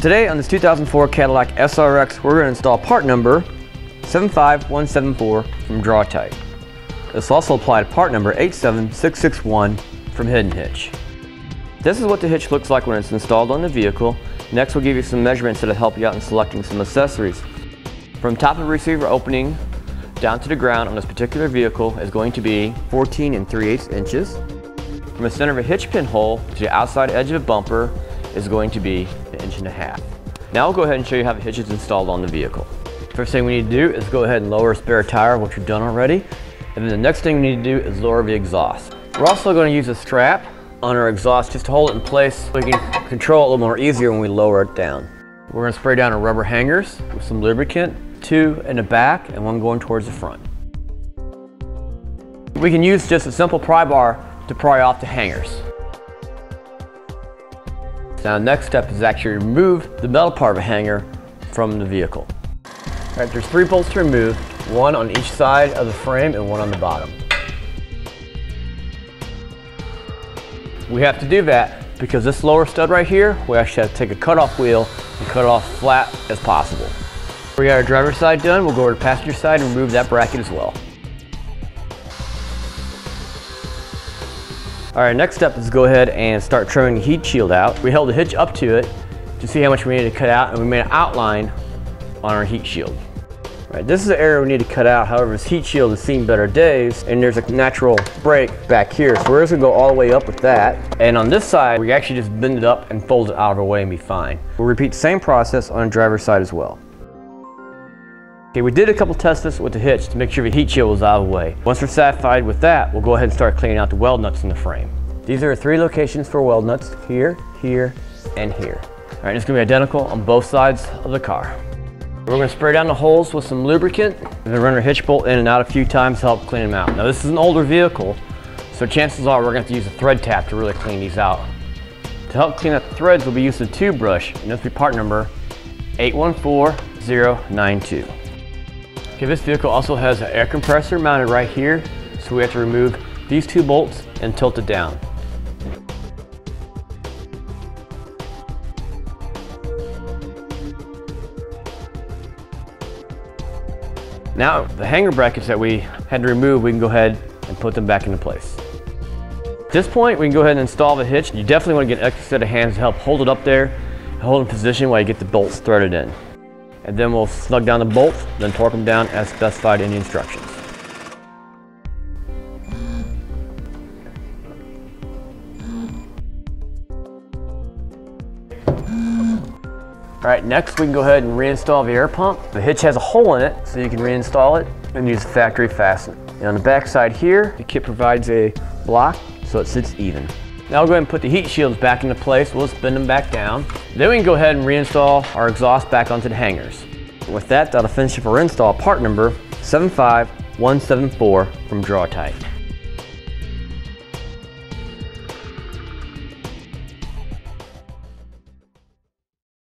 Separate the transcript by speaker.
Speaker 1: Today on this 2004 Cadillac SRX, we're going to install part number 75174 from Draw-Tite. This also apply to part number 87661 from Hidden Hitch. This is what the hitch looks like when it's installed on the vehicle. Next we'll give you some measurements that'll help you out in selecting some accessories. From top of receiver opening down to the ground on this particular vehicle is going to be 14 and 3 8 inches. From the center of a hitch pin hole to the outside edge of a bumper is going to be an inch and a half. Now I'll go ahead and show you how the hitch is installed on the vehicle. First thing we need to do is go ahead and lower a spare tire, which we've done already. And then the next thing we need to do is lower the exhaust. We're also going to use a strap on our exhaust just to hold it in place so we can control it a little more easier when we lower it down. We're going to spray down our rubber hangers with some lubricant, two in the back and one going towards the front. We can use just a simple pry bar to pry off the hangers. Now next step is actually remove the metal part of a hanger from the vehicle. All right, there's three bolts to remove, one on each side of the frame and one on the bottom. We have to do that because this lower stud right here, we actually have to take a cutoff wheel and cut it off flat as possible. We got our driver's side done, we'll go over to passenger side and remove that bracket as well. All right, next step is go ahead and start trimming the heat shield out. We held the hitch up to it to see how much we needed to cut out and we made an outline on our heat shield. All right, this is the area we need to cut out. However, this heat shield has seen better days and there's a natural break back here. So we're just gonna go all the way up with that. And on this side, we actually just bend it up and fold it out of our way and be fine. We'll repeat the same process on the driver's side as well. Okay, we did a couple tests with the hitch to make sure the heat shield was out of the way. Once we're satisfied with that, we'll go ahead and start cleaning out the weld nuts in the frame. These are three locations for weld nuts, here, here, and here. All right, it's gonna be identical on both sides of the car. We're gonna spray down the holes with some lubricant and then run our hitch bolt in and out a few times to help clean them out. Now this is an older vehicle, so chances are we're gonna have to use a thread tap to really clean these out. To help clean out the threads, we'll be using a tube brush, and this will be part number 814092. Okay, this vehicle also has an air compressor mounted right here, so we have to remove these two bolts and tilt it down. Now, the hanger brackets that we had to remove, we can go ahead and put them back into place. At this point, we can go ahead and install the hitch. You definitely want to get an extra set of hands to help hold it up there, hold it in position while you get the bolts threaded in and then we'll snug down the bolts, then torque them down as specified in the instructions. All right, next we can go ahead and reinstall the air pump. The hitch has a hole in it, so you can reinstall it and use the factory fasten. And on the back side here, the kit provides a block so it sits even. Now we'll go ahead and put the heat shields back into place. We'll spin them back down. Then we can go ahead and reinstall our exhaust back onto the hangers. With that, that'll finish up our install part number 75174 from Draw-Tite.